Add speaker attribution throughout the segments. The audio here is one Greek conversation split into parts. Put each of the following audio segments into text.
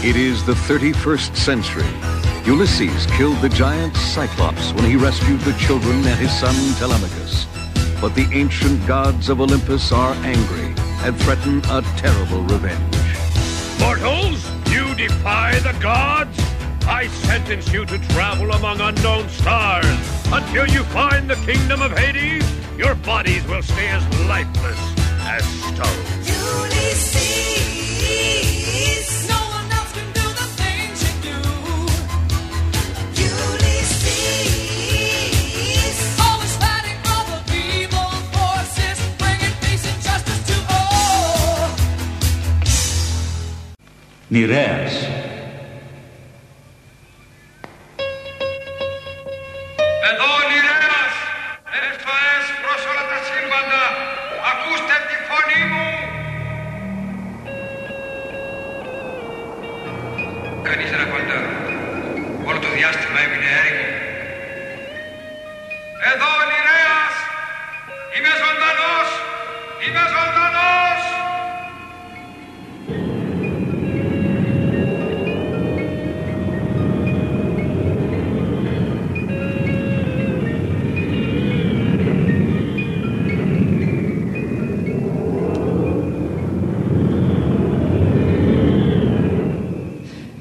Speaker 1: It is the 31st century. Ulysses killed the giant Cyclops when he rescued the children and his son Telemachus. But the ancient gods of Olympus are angry and threaten a terrible revenge.
Speaker 2: Mortals, you defy the gods? I sentence you to travel among unknown stars. Until you find the kingdom of Hades, your bodies will stay as lifeless as stone.
Speaker 3: Νηρέας.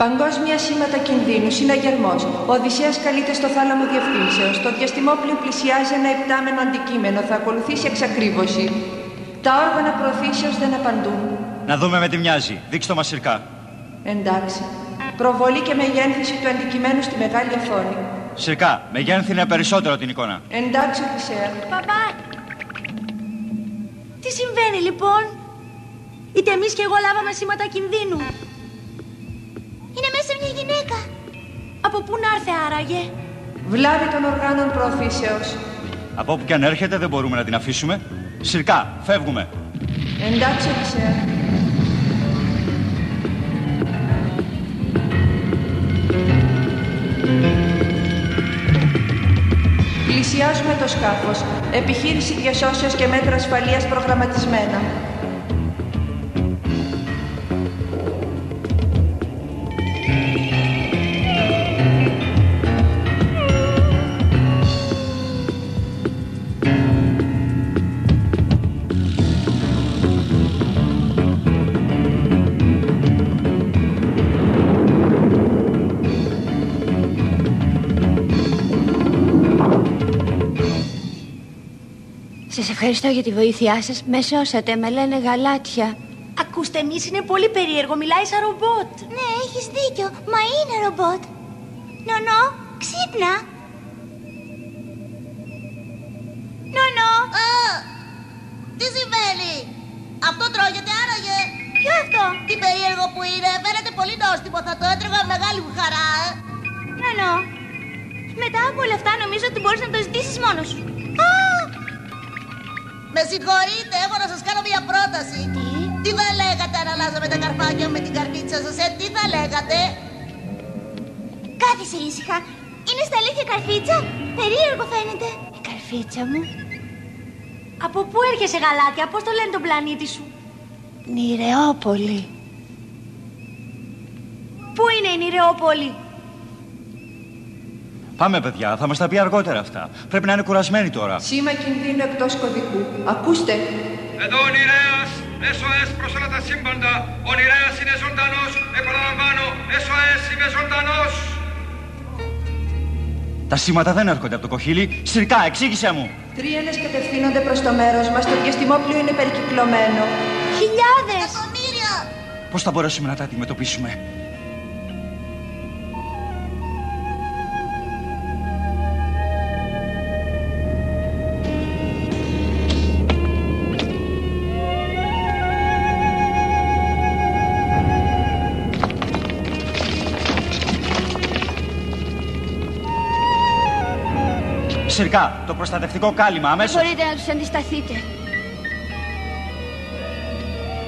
Speaker 4: Παγκόσμια σήματα κινδύνου, συναγερμός. Ο Οδυσσέας καλείται στο θάλαμο διευθύνσεως. Το διαστημόπλιο πλησιάζει ένα υπτάμενο αντικείμενο. Θα ακολουθήσει εξακρίβωση. Τα όργανα προωθήσεως δεν απαντούν.
Speaker 3: Να δούμε με τι μοιάζει. Δείξτε το μας σειρκά.
Speaker 4: Εντάξει. Προβολή και μεγένθηση του αντικειμένου στη μεγάλη οθόνη.
Speaker 3: Σειρκά, μεγένθυνε περισσότερο την εικόνα.
Speaker 4: Εντάξει, Οδυσσέα.
Speaker 5: Παπά! Τι συμβαίνει λοιπόν; Είτε εμείς και εγώ λάβαμε σήματα κινδύνου. Είναι μέσα μια γυναίκα. Από πού να έρθει άραγε;
Speaker 4: Βλάβη των οργάνων προωθήσεως.
Speaker 3: Από όπου και αν έρχεται δεν μπορούμε να την αφήσουμε. Σειρκά, φεύγουμε.
Speaker 4: Εντάξει, Οδυσσέα. Πλησιάζουμε το σκάφος. Επιχείρηση διασώσεως και μέτρα ασφαλείας προγραμματισμένα.
Speaker 5: Σας ευχαριστώ για τη βοήθειά σας. Με σώσατε, με λένε γαλάτια. Ακούστε, εμείς είναι πολύ περίεργο. Μιλάει σαν ρομπότ.
Speaker 6: Ναι, έχεις δίκιο. Μα είναι ρομπότ. Νονό, ξύπνα. Νονό.
Speaker 7: Τι συμβαίνει, Αυτό τρώγεται άραγε.
Speaker 6: Ποιο αυτό;
Speaker 7: Τι περίεργο που είναι, φαίνεται πολύ νόστιμο. Θα το έτρωγα με μεγάλη μου χαρά, ε.
Speaker 6: Νονό. Μετά από όλα αυτά νομίζω ότι μπορείς να το ζητήσεις μόνος σου.
Speaker 7: Με συγχωρείτε, έχω να σας κάνω μια πρόταση. Τι; Θα λέγατε αν αλλάζαμε τα καρφάκια με την καρφίτσα σας, ε, τι θα λέγατε;
Speaker 6: Κάθισε ήσυχα. Είναι στα αλήθεια καρφίτσα; Περίεργο φαίνεται.
Speaker 5: Η καρφίτσα μου. Από πού έρχεσαι γαλάτια, πώς το λένε τον πλανήτη σου; Νηρεόπολη. Πού είναι η Νηρεόπολη.
Speaker 3: Πάμε, παιδιά, θα μας τα πει αργότερα αυτά. Πρέπει να είναι κουρασμένοι τώρα.
Speaker 4: Σήμα κινδύνου εκτός κωδικού. Ακούστε.
Speaker 8: Εδώ ο Νηρέας, SOS προς όλα τα σύμπαντα. Ο Νηρέας είναι ζωντανός, επαναλαμβάνω, SOS είμαι ζωντανός.
Speaker 3: Τα σήματα δεν έρχονται από το κοχύλι. Σειρκά, εξήγησέ μου.
Speaker 4: Τρίελες κατευθύνονται προς το μέρος μας. Το διαστημόπλιο είναι περικυκλωμένο.
Speaker 5: Χιλιάδες!
Speaker 3: Πώς θα μπορέσουμε να τα αντιμετωπίσουμε; Σειρκά, το προστατευτικό κάλυμα, αμέσως.
Speaker 5: Μπορείτε να τους αντισταθείτε.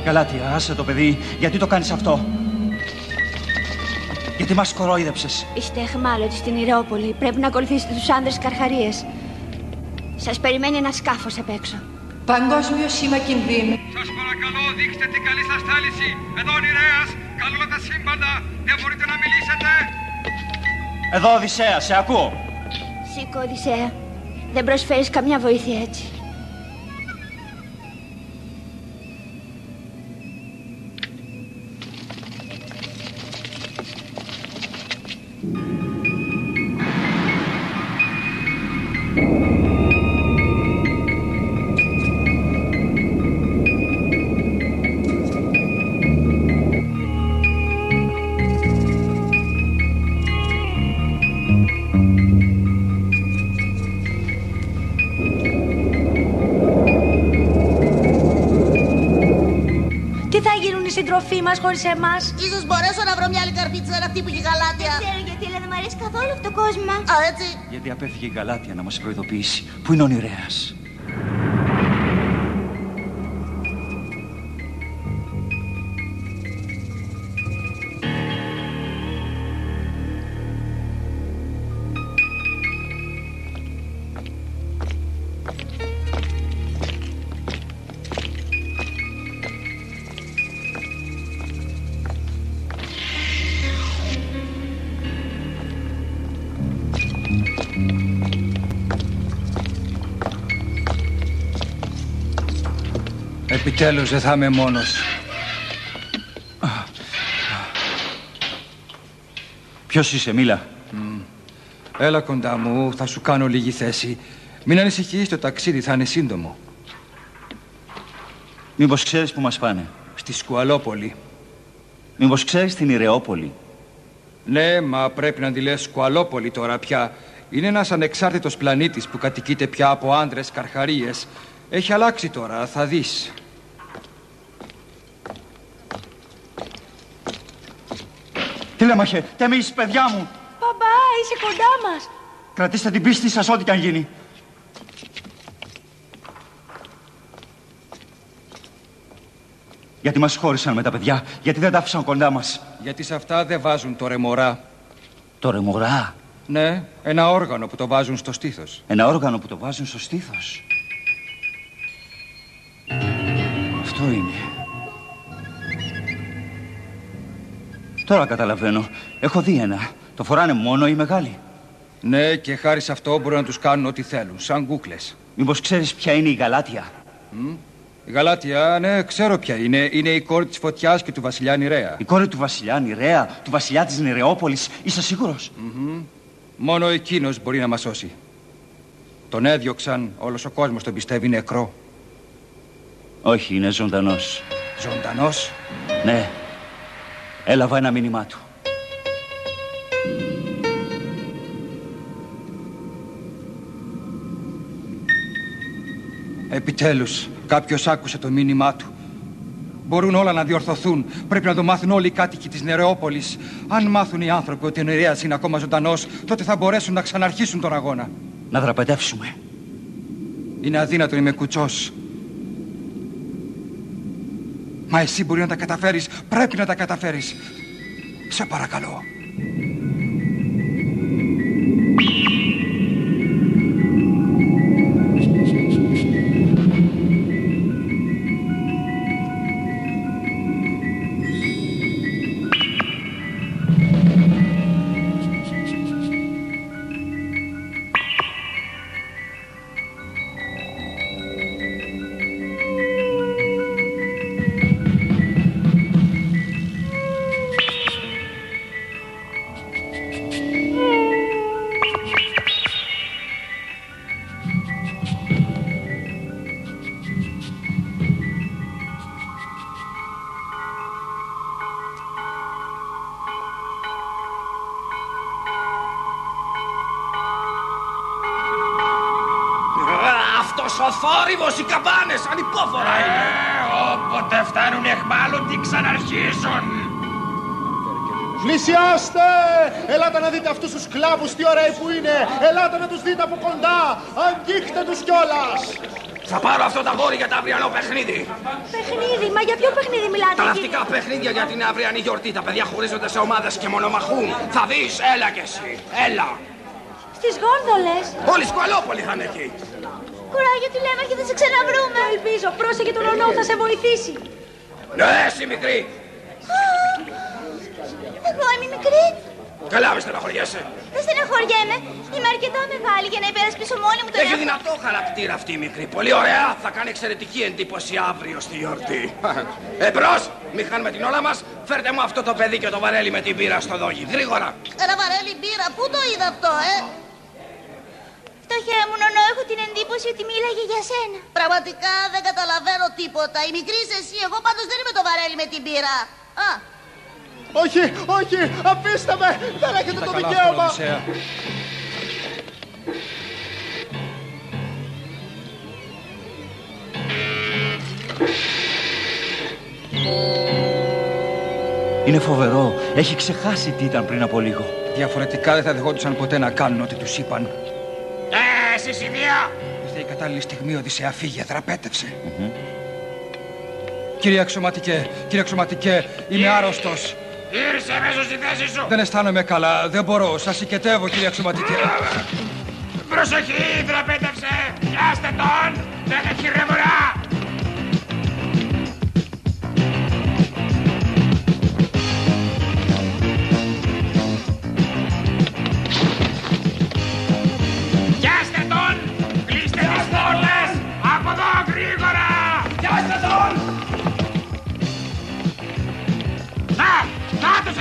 Speaker 3: Γαλάτια, άσε το παιδί. Γιατί το κάνεις αυτό; Γιατί μας κορόιδεψες.
Speaker 5: Είστε εχμάλωτοι στην Ηρεόπολη. Πρέπει να ακολουθήσετε τους άνδρες καρχαρίες. Σας περιμένει ένα σκάφος απ' έξω.
Speaker 4: Παγκόσμιο σήμα κινδύνου.
Speaker 8: Σας παρακαλώ, δείξτε την καλή σας θέληση. Εδώ ο Νηρέας, Καλό τα σύμπαντα. Δεν μπορείτε να μιλήσετε.
Speaker 3: Εδώ, Οδυσσέας, σε ακούω.
Speaker 6: Σήκω, Οδυσσέα. Δεν προσφέρεις καμιά βοήθεια έτσι.
Speaker 5: Οι συντροφοί μας χωρίς εμάς.
Speaker 7: Ίσως μπορέσω να βρω μια άλλη καρπίτσα σαν αυτή που έχει γαλάτια.
Speaker 6: Δεν ξέρω γιατί, αλλά δεν μου αρέσει καθόλου αυτό το κόσμο.
Speaker 7: Α, έτσι.
Speaker 3: Γιατί απέφυγε η Γαλάτια να μας προειδοποιήσει. Πού είναι ο Νηρέας;
Speaker 9: Επιτέλους δεν θα είμαι μόνος.
Speaker 3: Ποιος είσαι, μίλα;
Speaker 9: Έλα κοντά μου, θα σου κάνω λίγη θέση. Μην ανησυχείς, το ταξίδι θα είναι σύντομο.
Speaker 3: Μήπως ξέρεις που μας πάνε.
Speaker 9: Στη Σκουαλόπολη.
Speaker 3: Μήπως ξέρεις την Ηρεόπολη;
Speaker 9: Ναι, μα πρέπει να τη λες Σκουαλόπολη τώρα πια. Είναι ένας ανεξάρτητος πλανήτης που κατοικείται πια από άντρες καρχαρίες. Έχει αλλάξει τώρα, θα δεις.
Speaker 3: Τηλέμαχε, τεμείς, παιδιά μου.
Speaker 5: Μπαμπά, είσαι κοντά μας.
Speaker 3: Κρατήστε την πίστη σας ό,τι και αν γίνει. Γιατί μας χώρισαν με τα παιδιά, γιατί δεν τα άφησαν κοντά μας.
Speaker 9: Γιατί σε αυτά δεν βάζουν το ρεμορά.
Speaker 3: Το ρεμορά,
Speaker 9: Ναι, ένα όργανο που το βάζουν στο στήθος.
Speaker 3: ένα όργανο που το βάζουν στο στήθος. Αυτό είναι. Τώρα καταλαβαίνω. Έχω δει ένα. Το φοράνε μόνο οι μεγάλοι.
Speaker 9: Ναι, και χάρη σε αυτό μπορούν να τους κάνουν ό,τι θέλουν, σαν κούκλες.
Speaker 3: Μήπως ξέρεις ποια είναι η Γαλάτια;
Speaker 9: Η Γαλάτια, ναι, ξέρω ποια είναι. Είναι η κόρη της φωτιάς και του βασιλιά Νηρέα.
Speaker 3: Η κόρη του βασιλιά Νηρέα, του βασιλιά της Νηρεόπολης. Είσαι σίγουρος;
Speaker 9: Μόνο εκείνος μπορεί να μας σώσει. Τον έδιωξαν, όλος ο κόσμος τον πιστεύει νεκρό.
Speaker 3: Όχι, είναι ζωντανός.
Speaker 9: Ζωντανός;
Speaker 3: Ναι. Έλαβα ένα μήνυμά του.
Speaker 9: Επιτέλους, κάποιος άκουσε το μήνυμά του. Μπορούν όλα να διορθωθούν. Πρέπει να το μάθουν όλοι οι κάτοικοι της Νερεόπολης. Αν μάθουν οι άνθρωποι ότι ο Νερέας είναι ακόμα ζωντανός, τότε θα μπορέσουν να ξαναρχίσουν τον αγώνα.
Speaker 3: Να δραπετεύσουμε.
Speaker 9: Είναι αδύνατο, είμαι κουτσός. Μα εσύ μπορεί να τα καταφέρεις. Πρέπει να τα καταφέρεις. Σε παρακαλώ.
Speaker 10: Οι καμπάνες, ανυπόφορα είναι.
Speaker 2: Όποτε φτάνουν εχμάλωτοι ξαναρχίζουν.
Speaker 11: Πλησιάστε! Ελάτε να δείτε αυτούς τους σκλάβους τι ωραίοι που είναι! Ελάτε να τους δείτε από κοντά! Αγγίχτε τους κιόλας!
Speaker 10: Θα πάρω αυτό το αγόρι για το αυριανό παιχνίδι.
Speaker 5: Παιχνίδι, μα για ποιο παιχνίδι μιλάτε,
Speaker 10: Τα
Speaker 5: κύριε;
Speaker 10: ναυτικά παιχνίδια για την αυριανή γιορτή. Τα παιδιά χωρίζονται σε ομάδες και μονομαχούν. Θα δεις, έλα κι εσύ. Έλα.
Speaker 5: Στις γόνδολες.
Speaker 10: Όλη η σκουαλόπολη θα είναι εκεί.
Speaker 5: Κουράγιο τη λέμε και θα σε ξαναβρούμε. Ελπίζω, πρόσεχε τον ονό, θα σε βοηθήσει.
Speaker 10: Ναι, εσύ μικρή.
Speaker 6: Εγώ είμαι μικρή.
Speaker 10: Καλά, με στεναχωριέσαι.
Speaker 6: Δεν στεναχωριέμαι. Είμαι αρκετά μεγάλη για να υπερασπίσω μόνη μου τον
Speaker 10: Έχει
Speaker 6: εαυτό.
Speaker 10: δυνατό χαρακτήρα αυτή η μικρή. Πολύ ωραία. Θα κάνει εξαιρετική εντύπωση αύριο στη γιορτή. Εμπρό! Μη χάνουμε την όλα μας. Φέρτε μου αυτό το παιδί και το βαρέλι με την πύρα στο δόγι. Γρήγορα.
Speaker 7: Ένα βαρέλι μπύρα, πού το είδα αυτό, ε;
Speaker 6: Στο χέρι μου νονό έχω την εντύπωση ότι μίλαγε για σένα.
Speaker 7: Πραγματικά δεν καταλαβαίνω τίποτα. Η μικρή είσαι εσύ, εγώ πάντως δεν είμαι το βαρέλι με την πύρα. Α,
Speaker 11: Όχι, όχι, αφήστε με! Δεν έχετε το
Speaker 9: Καλά αυτόν,
Speaker 11: δικαίωμα!
Speaker 9: Οδυσσέα.
Speaker 3: Είναι φοβερό. Έχει ξεχάσει τι ήταν πριν από λίγο.
Speaker 9: Διαφορετικά δεν θα δεχόντουσαν ποτέ να κάνουν ό,τι τους είπαν.
Speaker 10: Ε, Σισιδία!
Speaker 9: Ήρθε η κατάλληλη στιγμή, Οδυσσέα, φύγε, δραπέτευσε. Κύριε Αξιωματικέ, κύριε Αξιωματικέ, είμαι άρρωστος.
Speaker 10: Ήρθε μέσω στη θέση σου.
Speaker 9: Δεν αισθάνομαι καλά, δεν μπορώ. Σας οικετεύω, κύριε Αξιωματικέ.
Speaker 10: Προσοχή, δραπέτευσε. Πιάστε τον. Δεν έχει ρεμορά.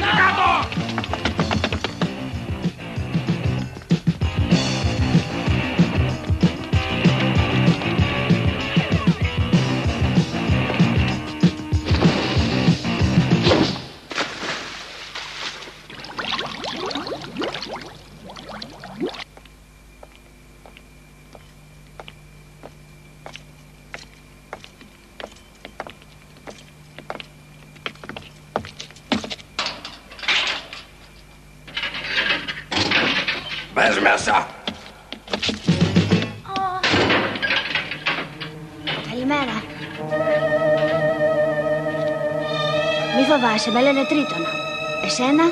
Speaker 10: Να
Speaker 5: Μη φοβάσαι, με λένε τρίτονα. Εσένα;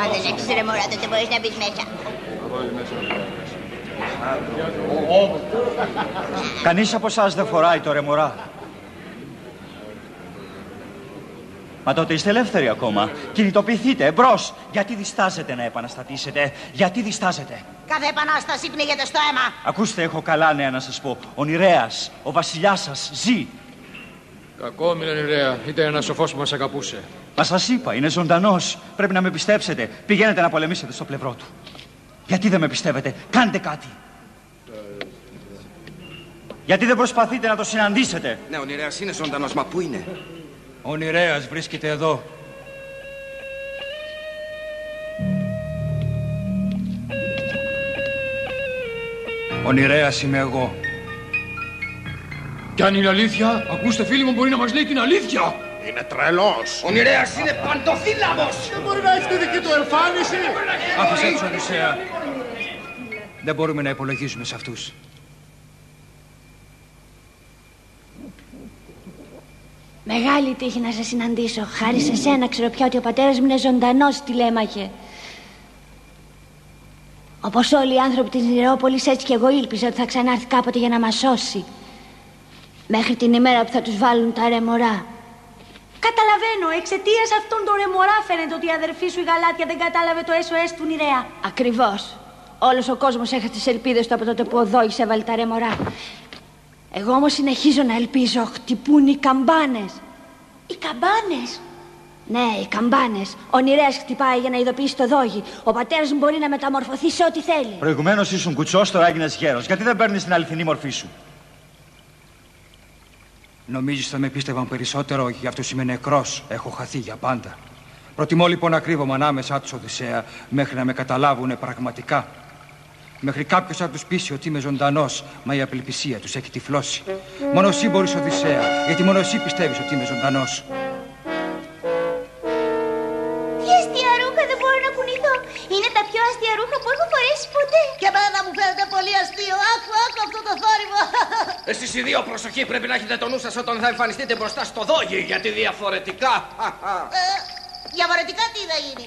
Speaker 6: Αν δεν έχεις ρε μωρά, τότε μπορείς να μπεις μέσα.
Speaker 3: Κανείς από εσάς δεν φοράει το ρεμορά. Μα τότε είστε ελεύθεροι ακόμα. Κινητοποιηθείτε, εμπρός. Γιατί διστάζετε να επαναστατήσετε, γιατί διστάζετε;
Speaker 7: κάθε επανάσταση πνίγεται στο αίμα.
Speaker 3: Ακούστε, έχω καλά νέα να σας πω. Ο Νηρέας, ο βασιλιάς σας, ζει.
Speaker 12: Κακό, Μιλονιρέα. Ήταν ένας σοφός που μας αγαπούσε.
Speaker 3: Μα σας είπα, είναι ζωντανός. Πρέπει να με πιστέψετε. Πηγαίνετε να πολεμήσετε στο πλευρό του. Γιατί δεν με πιστεύετε, κάντε κάτι. Γιατί δεν προσπαθείτε να το συναντήσετε;
Speaker 10: Ναι, ο Νηρέας είναι ζωντανός, μα πού είναι;
Speaker 9: Ο Νηρέας βρίσκεται εδώ. Ο Νηρέας είμαι εγώ.
Speaker 12: Κι αν είναι αλήθεια, ακούστε φίλοι μου, μπορεί να μας λέει την αλήθεια.
Speaker 11: Είναι τρελός.
Speaker 10: Ο Νηρέας είναι παντοθύλαμος.
Speaker 11: Δεν μπορεί να έχει τη δική του εμφάνιση.
Speaker 9: Άφησε τους, Οδυσσέα. Δεν μπορούμε να υπολογίζουμε σε αυτούς.
Speaker 5: Μεγάλη τύχη να σε συναντήσω. Χάρη σε σένα ξέρω πια ότι ο πατέρας μου είναι ζωντανός στη Λέμαχε. Όπως όλοι οι άνθρωποι της Νηρεόπολης έτσι και εγώ ήλπιζα ότι θα ξανάρθει κάποτε για να μας σώσει. Μέχρι την ημέρα που θα τους βάλουν τα ρεμορά.
Speaker 13: Καταλαβαίνω, εξαιτίας αυτών των ρεμορά φαίνεται ότι η αδερφή σου η Γαλάτια δεν κατάλαβε το SOS του Νηρέα.
Speaker 5: Ακριβώς. Όλος ο κόσμος έχασε τις ελπίδες του από τότε που ο Δόης έβαλε τα ρεμορά. Εγώ όμως συνεχίζω να ελπίζω. Χτυπούν οι καμπάνες.
Speaker 13: Οι καμπάνες;
Speaker 5: Ναι, οι καμπάνες. Ο Νηρέας χτυπάει για να ειδοποιήσει το δόγι. Ο πατέρας μου μπορεί να μεταμορφωθεί σε ό,τι θέλει.
Speaker 3: Προηγουμένως ήσουν κουτσός, τώρα έγινε γέρος. Γιατί δεν παίρνεις την αληθινή μορφή σου;
Speaker 9: Νομίζεις θα με πίστευαν περισσότερο, γι' αυτό είμαι νεκρός. Έχω χαθεί για πάντα. Προτιμώ λοιπόν να κρύβομαι ανάμεσά τους, Οδυσσέα, μέχρι να με καταλάβουν πραγματικά. Μέχρι κάποιος να τους πείσει ότι είμαι ζωντανός, μα η απελπισία τους έχει τυφλώσει. Μόνο εσύ μπορείς, Οδυσσέα, γιατί μόνο εσύ πιστεύεις ότι είμαι ζωντανός.
Speaker 6: Τι αστεία ρούχα δεν μπορώ να κουνηθώ; Είναι τα πιο αστεία ρούχα που έχω φορέσει ποτέ.
Speaker 7: Και εμένα μου φαίνεται πολύ πολύ αστείο. Άκου, άκου αυτό το θόρυβο.
Speaker 10: Εσείς οι δύο προσοχή πρέπει να έχετε το νου σας όταν θα εμφανιστείτε μπροστά στο δόγι, γιατί διαφορετικά...
Speaker 7: Ε, διαφορετικά τι θα γίνει;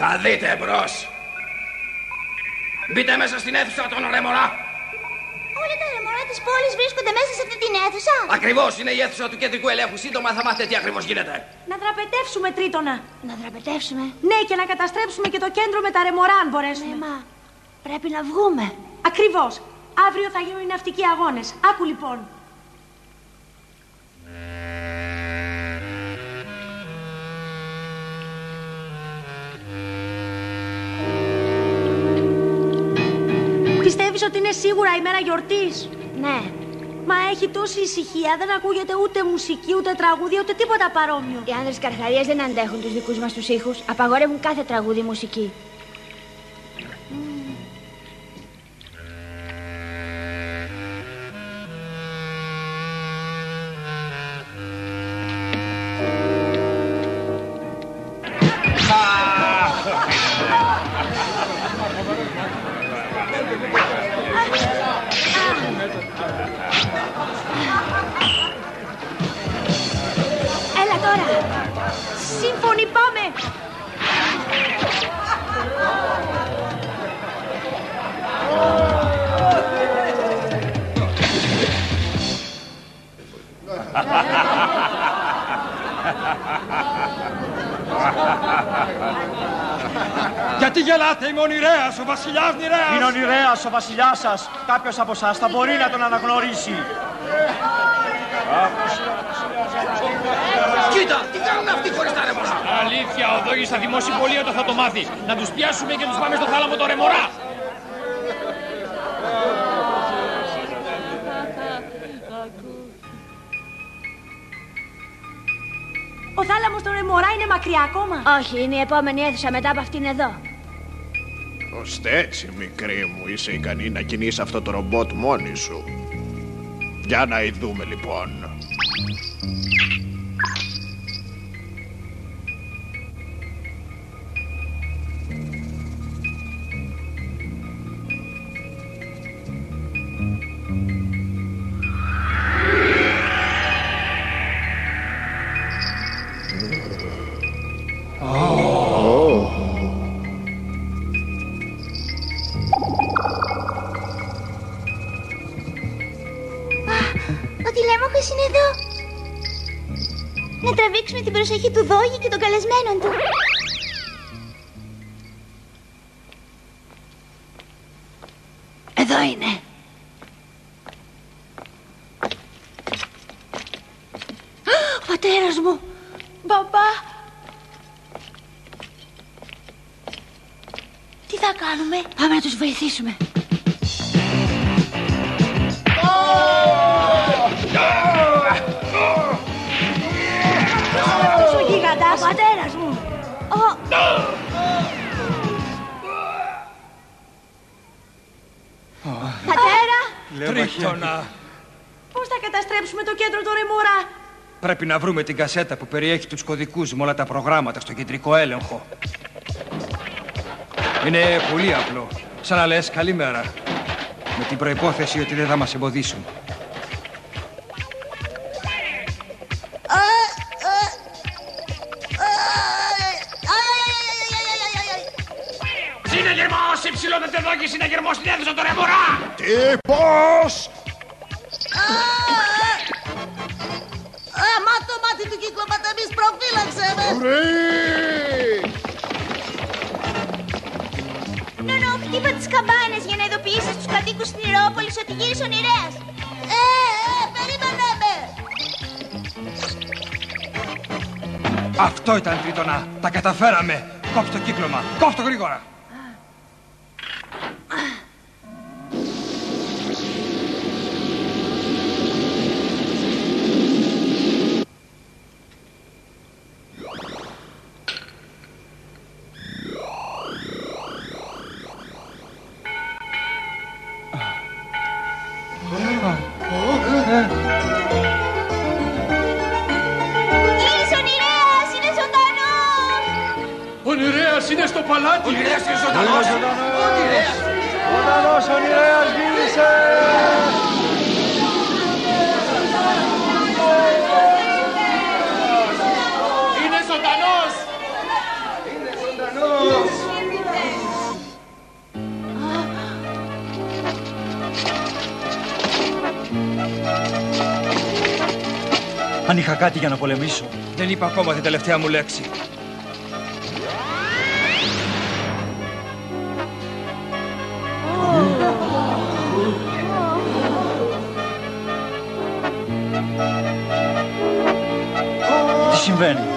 Speaker 10: Θα δείτε μπρος. Μπείτε μέσα στην αίθουσα των ρεμορά.
Speaker 6: Όλα τα ρεμορά της πόλης βρίσκονται μέσα σε αυτή την αίθουσα.
Speaker 10: Ακριβώς είναι η αίθουσα του κεντρικού ελέγχου. Σύντομα θα μάθετε τι ακριβώς γίνεται.
Speaker 13: Να δραπετεύσουμε τρίτονα.
Speaker 6: Να δραπετεύσουμε.
Speaker 13: Ναι, και να καταστρέψουμε και το κέντρο με τα ρεμορά, αν μπορέσουμε.
Speaker 6: Ναι, μα πρέπει να βγούμε.
Speaker 13: Ακριβώς. Αύριο θα γίνουν οι ναυτικοί αγώνες. Άκου λοιπόν. Πιστεύεις ότι είναι σίγουρα η μέρα γιορτής;
Speaker 6: Ναι.
Speaker 13: Μα έχει τόση ησυχία, δεν ακούγεται ούτε μουσική, ούτε τραγούδια, ούτε τίποτα παρόμοιο.
Speaker 6: Οι άνδρες καρχαρίες δεν αντέχουν τους δικούς μας τους ήχους. Απαγορεύουν κάθε τραγούδι μουσική.
Speaker 9: Γιατί γελάτε, είμαι ο Νηρέας, ο βασιλιάς Νηρέας.
Speaker 3: Είναι ο Νηρέας, ο βασιλιάς σας. Κάποιος από εσάς θα μπορεί να τον αναγνωρίσει.
Speaker 10: Κοίτα, τι κάνουν αυτοί χωρίς τα ρεμορά;
Speaker 12: Αλήθεια, ο Δόγης στα δημόσιοι όταν θα το μάθει. Να τους πιάσουμε και τους πάμε στο θάλαμο το ρεμορά.
Speaker 13: Ο θάλαμος των ρεμορά είναι μακριά ακόμα.
Speaker 6: Όχι, είναι η επόμενη αίθουσα μετά από αυτήν εδώ.
Speaker 11: Ώστε έτσι, μικρή μου, είσαι ικανή να κινείς αυτό το ρομπότ μόνη σου. Για να ειδούμε λοιπόν.
Speaker 6: Και των καλεσμένων του.
Speaker 13: Εδώ είναι. Ο πατέρας μου. Μπαμπά. Τι θα κάνουμε; Πάμε να τους βοηθήσουμε.
Speaker 9: Τρίτονα.
Speaker 13: Πώς θα καταστρέψουμε το κέντρο του Ρεμορά.
Speaker 9: Πρέπει να βρούμε την κασέτα που περιέχει τους κωδικούς με όλα τα προγράμματα στο κεντρικό έλεγχο. Είναι πολύ απλό. Σαν να λες καλημέρα. Με την προϋπόθεση ότι δεν θα μας εμποδίσουν.
Speaker 10: Συναγερμός, υψηλότερο Δόγη, συναγερμός στην αίθουσα το ρεμορά.
Speaker 11: Τι, πώς!
Speaker 7: Αμά το μάτι του κύκλωματα, εμείς προφύλαξε μες.
Speaker 6: Νονό, χτύπα τις καμπάνες για να ειδοποιήσεις τους κατοίκους στην Ηρεόπολη ότι γύρισε ο Νηρέας.
Speaker 7: Ε, ε, περίμενε μες.
Speaker 9: Αυτό ήταν τρίτονα. Τα καταφέραμε. Κόψ' το κύκλωμα. Κόψ' το γρήγορα.
Speaker 3: Για να πολεμήσω.
Speaker 9: Δεν είπα ακόμα την τελευταία μου λέξη.
Speaker 3: Τι συμβαίνει;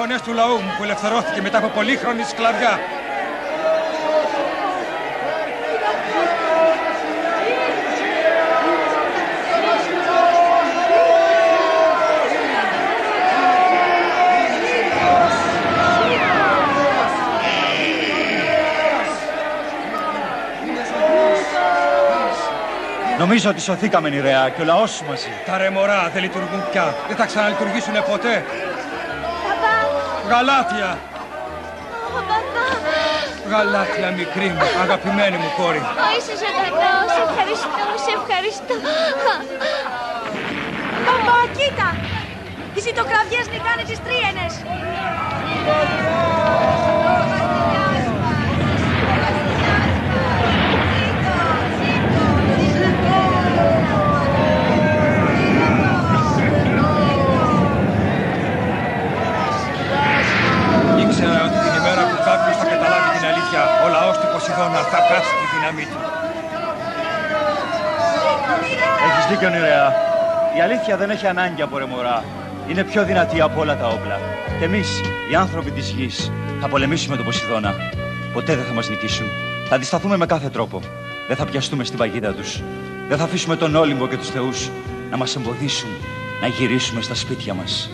Speaker 9: Φωνές του λαού μου που ελευθερώθηκε μετά από πολύχρονη σκλαβιά.
Speaker 3: Νομίζω ότι σωθήκαμε Νηρέα και ο λαός σου μαζί.
Speaker 9: Τα ρεμορά δεν λειτουργούν πια. Δεν θα ξαναλειτουργήσουν ποτέ.
Speaker 6: Παπά,
Speaker 9: Γαλάτια!
Speaker 6: ο παπά.
Speaker 9: Γαλάτια μικρή μου, αγαπημένη μου κόρη.
Speaker 6: Ω, είσαι ζωντανός. Σε ευχαριστώ, σε ευχαριστώ.
Speaker 13: Παπά, κοίτα! Οι ζητοκραυγές νικάνε τις τρίενες!
Speaker 9: Ήξερα ότι την ημέρα που κάποιος θα καταλάβει την αλήθεια, ο λαός του Ποσειδώνα θα χάσει τη δύναμή του.
Speaker 3: Έχεις δίκιο Νηρέα. Η αλήθεια δεν έχει ανάγκη από ρεμορά. Είναι πιο δυνατή από όλα τα όπλα. Και εμείς, οι άνθρωποι της γης, θα πολεμήσουμε τον Ποσειδώνα. Ποτέ δεν θα μας νικήσουν. Θα αντισταθούμε με κάθε τρόπο. Δεν θα πιαστούμε στην παγίδα τους. Δεν θα αφήσουμε τον Όλυμπο και τους θεούς να μας εμποδίσουν να γυρίσουμε στα σπίτια μας.